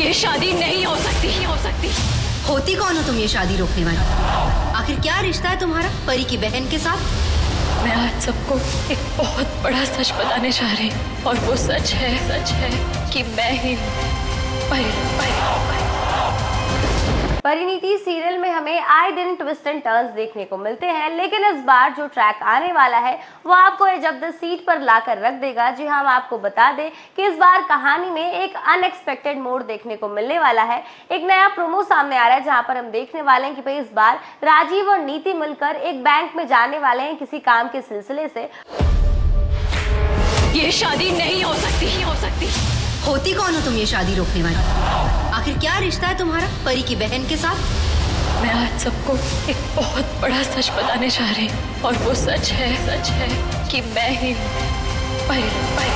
ये शादी नहीं हो सकती। ही हो सकती। होती कौन हो तुम ये शादी रोकने वाली? आखिर क्या रिश्ता है तुम्हारा, परी की बहन के साथ? मैं आज सबको एक बहुत बड़ा सच बताने जा रही हूँ, और वो सच है सच है कि मैं ही। परी परी परी। परिणीति सीरियल में हमें आए दिन ट्विस्ट एंड टर्न्स देखने को मिलते हैं लेकिन इस बार जो ट्रैक आने वाला है वो आपको जब द सीट पर लाकर रख देगा। जी हाँ हम आपको बता दें कि इस बार कहानी में एक अनएक्सपेक्टेड मोड देखने को मिलने वाला है। एक नया प्रोमो सामने आ रहा है जहाँ पर हम देखने वाले हैं कि भाई इस बार राजीव और नीति मिलकर एक बैंक में जाने वाले हैं किसी काम के सिलसिले से। ये शादी नहीं हो सकती नहीं हो सकती। होती कौन हो तुम ये शादी रोकने वाली? आखिर क्या रिश्ता है तुम्हारा परी की बहन के साथ? मैं आज सबको एक बहुत बड़ा सच बताने जा रही हूँ और वो सच है सच है कि मैं ही परी परी।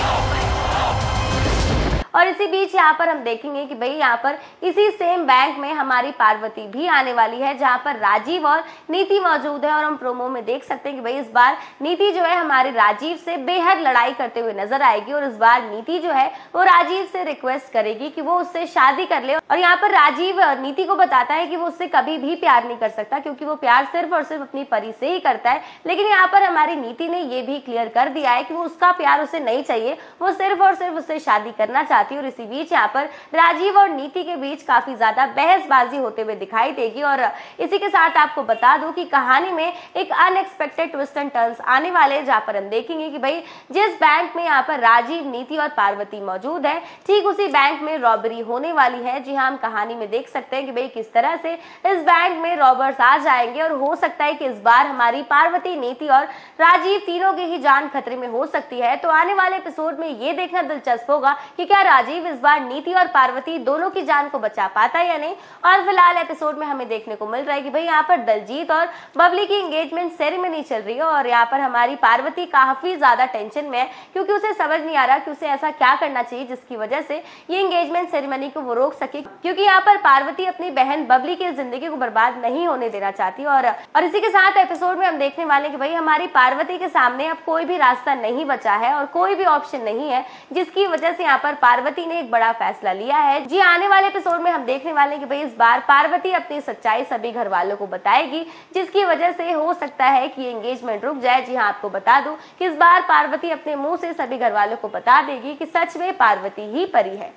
और इसी बीच यहाँ पर हम देखेंगे कि भाई यहाँ पर इसी सेम बैंक में हमारी पार्वती भी आने वाली है, जहाँ पर राजीव और नीति मौजूद है। और हम प्रोमो में देख सकते हैं कि भाई इस बार नीति जो है हमारे राजीव से बेहद लड़ाई करते हुए नज़र आएगी और इस बार नीति जो है वो राजीव से रिक्वेस्ट करेगी कि वो उससे शादी कर ले। और यहाँ पर राजीव नीति को बताता है कि वो उससे कभी भी प्यार नहीं कर सकता, क्योंकि वो प्यार सिर्फ़ और सिर्फ़ अपनी परी से ही करता है। लेकिन यहाँ पर हमारी नीति ने ये भी क्लियर कर दिया है कि वो उसका प्यार उसे नहीं चाहिए, वो सिर्फ़ और सिर्फ़ उससे शादी करना चाहती चाहती है और इसी बीच यहाँ पर राजीव और नीति के बीच काफ़ी ज़्यादा बहसबाजी होते हुए दिखाई देगी। और इसी के साथ आपको बता दूँ कि कहानी में एक अनएक्सपेक्टेड ट्विस्ट एंड टर्न्स आने वाले जहाँ पर हम देखेंगे कि भाई जिस बैंक में यहाँ पर राजीव, नीति और पार्वती मौजूद है, ठीक उसी बैंक में रॉबरी होने वाली है। जी हाँ हम कहानी में देख सकते हैं कि भाई किस तरह से इस बैंक में रॉबर्स आ जाएँगे और हो सकता है कि इस बार हमारी पार्वती, नीति और राजीव तीनों की ही जान खतरे में हो सकती है। तो आने वाले एपिसोड में ये देखना दिलचस्प होगा कि क्या राजीव इस बार नीति और पार्वती दोनों की जान को बचा पाता है या नहीं? और फ़िलहाल एपिसोड में हमें देखने को मिल रहा है कि भाई यहाँ पर दलजीत और बबली की एंगेजमेंट सेरेमनी चल रही है और यहाँ पर हमारी पार्वती काफ़ी ज़्यादा टेंशन में है, क्योंकि उसे समझ नहीं आ रहा कि उसे ऐसा क्या करना चाहिए जिसकी वजह से ये एंगेजमेंट सेरेमनी को वो रोक सके। क्योंकि यहाँ पर पार्वती अपनी बहन बबली की ज़िंदगी को बर्बाद नहीं होने देना चाहती और और इसी के साथ एपिसोड में हम देखने वाले कि भाई हमारी पार्वती के सामने अब कोई भी रास्ता नहीं बचा है और कोई भी ऑप्शन नहीं है, जिसकी वजह से यहाँ पर पार्वती ने एक बड़ा फैसला लिया है। जी, आने वाले एपिसोड में हम देखने वाले हैं कि भाई इस बार पार्वती अपनी सच्चाई सभी घर वालों को बताएगी, जिसकी वजह से हो सकता है कि एंगेजमेंट रुक जाए। जी हाँ आपको बता दूँ कि इस बार पार्वती अपने मुँह से सभी घर वालों को बता देगी कि सच में पार्वती ही परी है।